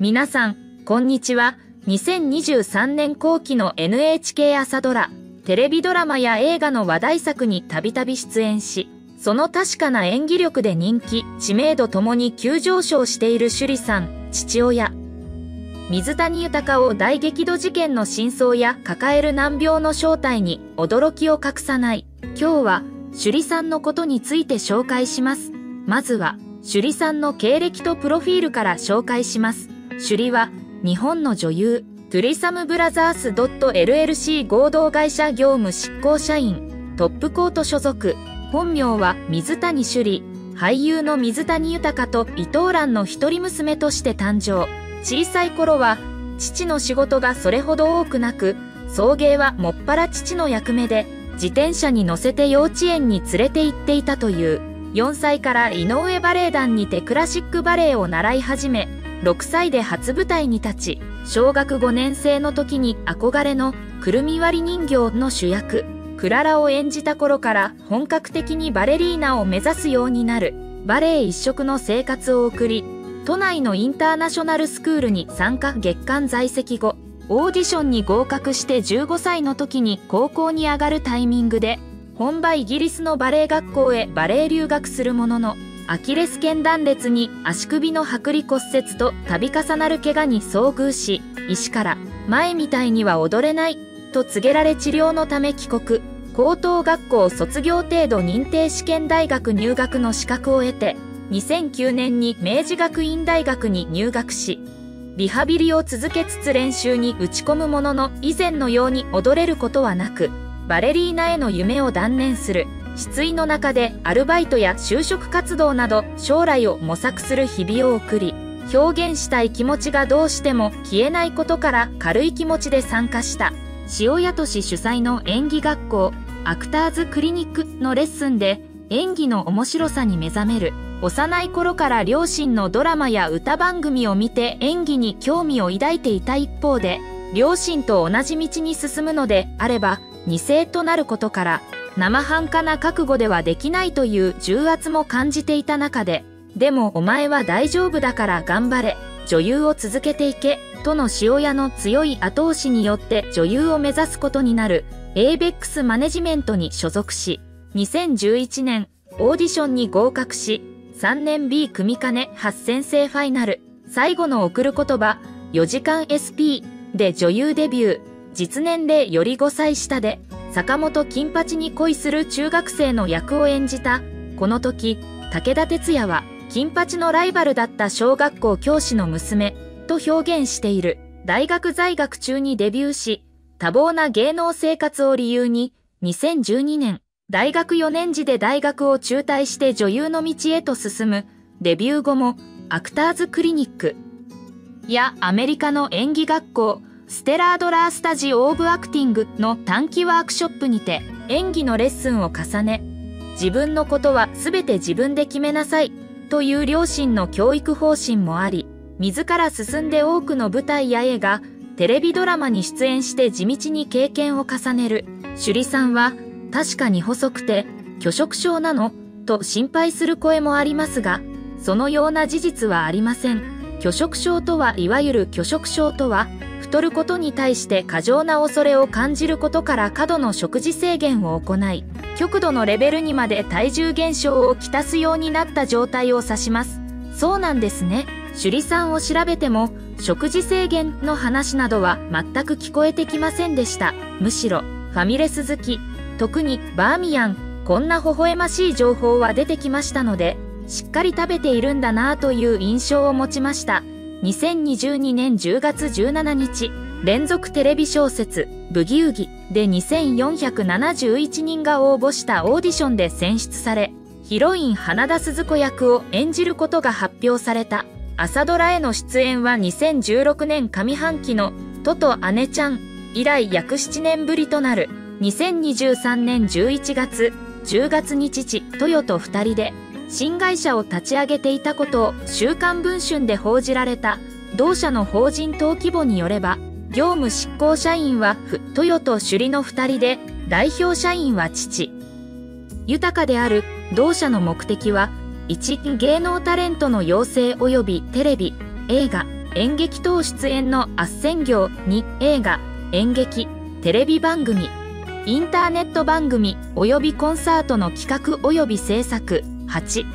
皆さん、こんにちは。2023年後期の NHK 朝ドラ、テレビドラマや映画の話題作にたびたび出演し、その確かな演技力で人気、知名度ともに急上昇している趣里さん、父親。水谷豊を大激怒事件の真相や抱える難病の正体に驚きを隠さない。今日は、趣里さんのことについて紹介します。まずは、趣里さんの経歴とプロフィールから紹介します。趣里は、日本の女優、トゥリサムブラザース .LLC 合同会社業務執行社員、トップコート所属、本名は水谷朱里、俳優の水谷豊と伊藤蘭の一人娘として誕生。小さい頃は、父の仕事がそれほど多くなく、送迎はもっぱら父の役目で、自転車に乗せて幼稚園に連れて行っていたという。4歳から井上バレエ団にてクラシックバレエを習い始め、6歳で初舞台に立ち、小学5年生の時に憧れのくるみ割り人形の主役、クララを演じた頃から本格的にバレリーナを目指すようになる、バレエ一色の生活を送り、都内のインターナショナルスクールに参加月間在籍後、オーディションに合格して15歳の時に高校に上がるタイミングで、本場イギリスのバレエ学校へバレエ留学するものの、アキレス腱断裂に足首の剥離骨折と度重なる怪我に遭遇し、医師から前みたいには踊れないと告げられ治療のため帰国、高等学校卒業程度認定試験大学入学の資格を得て、2009年に明治学院大学に入学し、リハビリを続けつつ練習に打ち込むものの以前のように踊れることはなく、バレリーナへの夢を断念する。失意の中でアルバイトや就職活動など将来を模索する日々を送り、表現したい気持ちがどうしても消えないことから軽い気持ちで参加した。塩谷氏主催の演技学校、アクターズクリニックのレッスンで演技の面白さに目覚める。幼い頃から両親のドラマや歌番組を見て演技に興味を抱いていた一方で、両親と同じ道に進むのであれば、二世となることから生半可な覚悟ではできないという重圧も感じていた中で、でもお前は大丈夫だから頑張れ、女優を続けていけ、との塩屋の強い後押しによって女優を目指すことになる ABEX マネジメントに所属し、2011年オーディションに合格し、3年 B 組金8戦制ファイナル、最後の送る言葉、4時間 SP で女優デビュー、実年齢より5歳下で、坂本金八に恋する中学生の役を演じた。この時、武田鉄矢は、金八のライバルだった小学校教師の娘、と表現している。大学在学中にデビューし、多忙な芸能生活を理由に、2012年、大学4年時で大学を中退して女優の道へと進む、デビュー後も、アクターズクリニックやアメリカの演技学校、ステラードラースタジオ・オブ・アクティングの短期ワークショップにて演技のレッスンを重ね、自分のことは全て自分で決めなさいという両親の教育方針もあり、自ら進んで多くの舞台や映画、テレビドラマに出演して地道に経験を重ねる。首里さんは、確かに細くて、拒食症なの？と心配する声もありますが、そのような事実はありません。拒食症とはいわゆる拒食症とは、太ることに対して過剰な恐れを感じることから過度の食事制限を行い、極度のレベルにまで体重減少をきたすようになった状態を指します。そうなんですね。首里さんを調べても、食事制限の話などは全く聞こえてきませんでした。むしろ、ファミレス好き、特にバーミヤン、こんな微笑ましい情報は出てきましたので、しっかり食べているんだなぁという印象を持ちました。2022年10月17日、連続テレビ小説、ブギウギで2471人が応募したオーディションで選出され、ヒロイン花田鈴子役を演じることが発表された。朝ドラへの出演は2016年上半期のトと姉ちゃん以来約7年ぶりとなる2023年11月10月に父トヨと2人で新会社を立ち上げていたことを週刊文春で報じられた同社の法人登記簿によれば、業務執行社員は豊と首里の2人で、代表社員は父。豊かである同社の目的は、一芸能タレントの養成及びテレビ、映画、演劇等出演の斡旋業に映画、演劇、テレビ番組、インターネット番組及びコンサートの企画及び制作8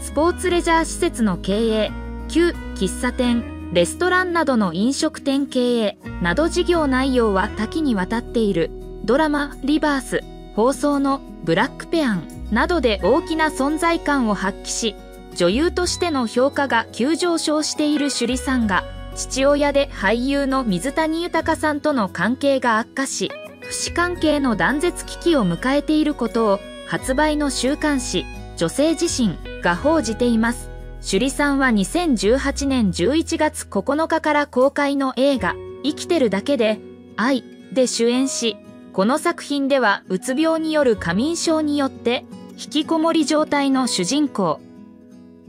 スポーツレジャー施設の経営9喫茶店レストランなどの飲食店経営など事業内容は多岐にわたっている。ドラマ「リバース」放送の「ブラックペアン」などで大きな存在感を発揮し女優としての評価が急上昇している首里さんが父親で俳優の水谷豊さんとの関係が悪化し不死関係の断絶危機を迎えていることを発売の週刊誌女性自身が報じています。首里さんは2018年11月9日から公開の映画生きてるだけで愛で主演し、この作品ではうつ病による過眠症によって引きこもり状態の主人公、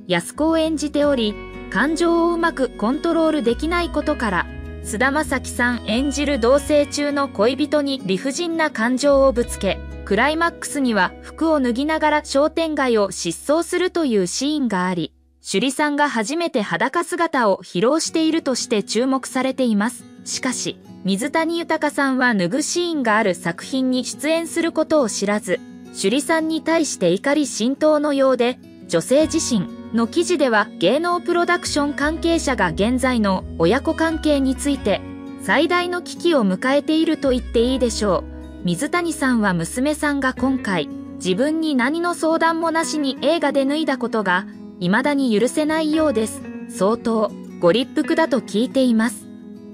安子を演じており、感情をうまくコントロールできないことから菅田将暉さん演じる同棲中の恋人に理不尽な感情をぶつけ、クライマックスには服を脱ぎながら商店街を疾走するというシーンがあり、首里さんが初めて裸姿を披露しているとして注目されています。しかし、水谷豊さんは脱ぐシーンがある作品に出演することを知らず、首里さんに対して怒り浸透のようで、女性自身、の記事では芸能プロダクション関係者が現在の親子関係について最大の危機を迎えていると言っていいでしょう。水谷さんは娘さんが今回自分に何の相談もなしに映画で脱いだことが未だに許せないようです。相当ご立腹だと聞いています。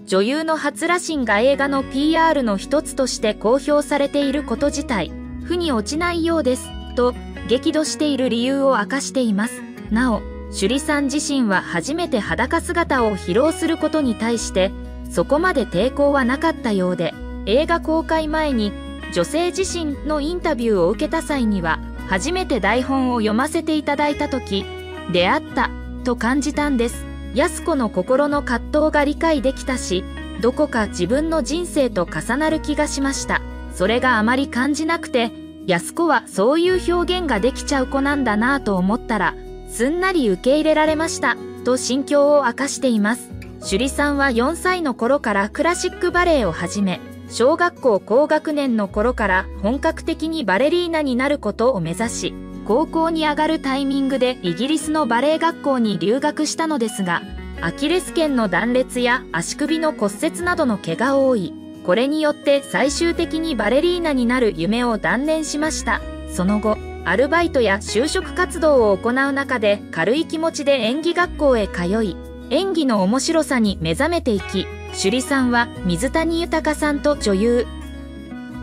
女優の初羅針が映画の PR の一つとして公表されていること自体、負に落ちないようです、と激怒している理由を明かしています。なお、首里さん自身は初めて裸姿を披露することに対して、そこまで抵抗はなかったようで、映画公開前に女性自身のインタビューを受けた際には、初めて台本を読ませていただいた時、出会ったと感じたんです。安子の心の葛藤が理解できたし、どこか自分の人生と重なる気がしました。それがあまり感じなくて、安子はそういう表現ができちゃう子なんだなぁと思ったら、すんなり受け入れられましたと心境を明かしています首里さんは4歳の頃からクラシックバレエを始め小学校高学年の頃から本格的にバレリーナになることを目指し高校に上がるタイミングでイギリスのバレエ学校に留学したのですがアキレス腱の断裂や足首の骨折などの怪我を負いこれによって最終的にバレリーナになる夢を断念しました。その後アルバイトや就職活動を行う中で軽い気持ちで演技学校へ通い、演技の面白さに目覚めていき、首里さんは水谷豊さんと女優、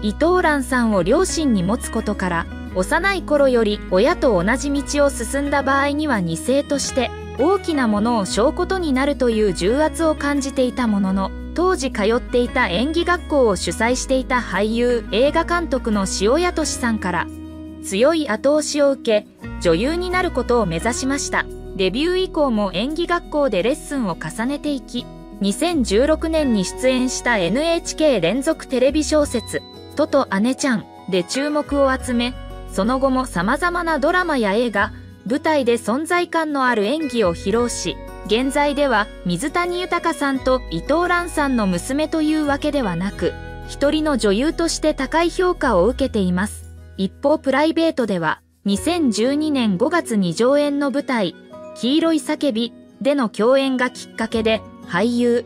伊藤蘭さんを両親に持つことから、幼い頃より親と同じ道を進んだ場合には2世として大きなものを背負うことになるという重圧を感じていたものの、当時通っていた演技学校を主催していた俳優、映画監督の塩谷俊さんから、強い後押しを受け、女優になることを目指しました。デビュー以降も演技学校でレッスンを重ねていき、2016年に出演した NHK 連続テレビ小説、トト姉ちゃんで注目を集め、その後も様々なドラマや映画、舞台で存在感のある演技を披露し、現在では水谷豊さんと伊藤蘭さんの娘というわけではなく、一人の女優として高い評価を受けています。一方プライベートでは、2012年5月に上演の舞台、黄色い叫びでの共演がきっかけで、俳優、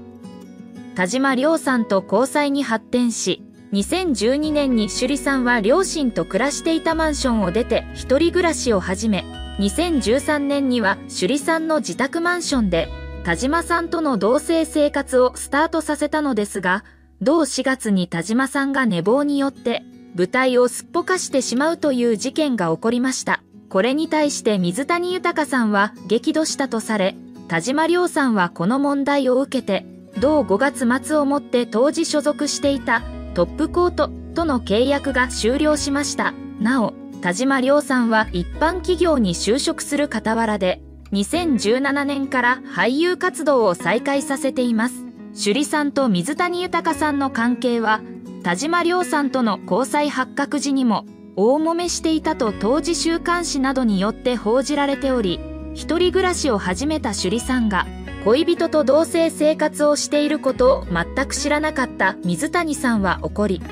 田島亮さんと交際に発展し、2012年に首里さんは両親と暮らしていたマンションを出て一人暮らしを始め、2013年には首里さんの自宅マンションで田島さんとの同棲生活をスタートさせたのですが、同4月に田島さんが寝坊によって舞台をすっぽかしてしまうという事件が起こりました。これに対して水谷豊さんは激怒したとされ、田島亮さんはこの問題を受けて、同5月末をもって当時所属していたトップコートとの契約が終了しました。なお、田島亮さんは一般企業に就職する傍らで、2017年から俳優活動を再開させています。首里さんと水谷豊さんの関係は田島亮さんとの交際発覚時にも大揉めしていたと当時週刊誌などによって報じられており一人暮らしを始めた首里さんが恋人と同棲生活をしていることを全く知らなかった水谷さんは怒り、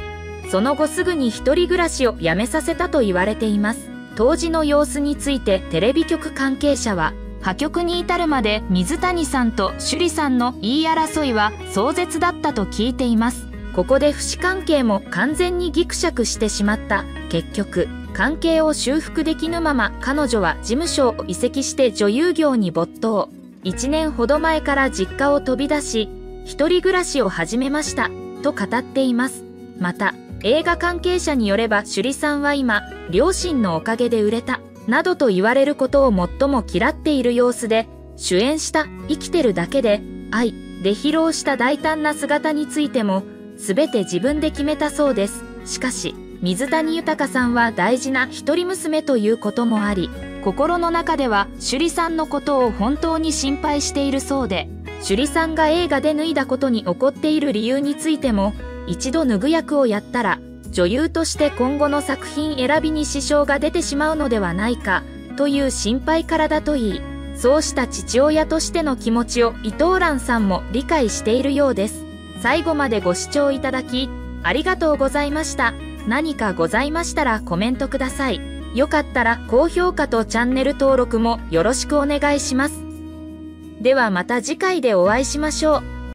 その後すぐに一人暮らしをやめさせたと言われています。当時の様子についてテレビ局関係者は、破局に至るまで水谷さんと首里さんの言い争いは壮絶だったと聞いています。ここで不死関係も完全にギクシャクしてしまった。結局、関係を修復できぬまま彼女は事務所を移籍して女優業に没頭。1年ほど前から実家を飛び出し、一人暮らしを始めました。と語っています。また、映画関係者によれば首里さんは今、両親のおかげで売れた、などと言われることを最も嫌っている様子で、主演した生きてるだけで、愛で披露した大胆な姿についても、すべて自分で決めたそうです。しかし、水谷豊さんは大事な一人娘ということもあり、心の中では首里さんのことを本当に心配しているそうで、首里さんが映画で脱いだことに怒っている理由についても、一度脱ぐ役をやったら女優として今後の作品選びに支障が出てしまうのではないかという心配からだといいそうした父親としての気持ちを伊藤蘭さんも理解しているようです最後までご視聴いただきありがとうございました。何かございましたらコメントください。よかったら高評価とチャンネル登録もよろしくお願いします。ではまた次回でお会いしましょう。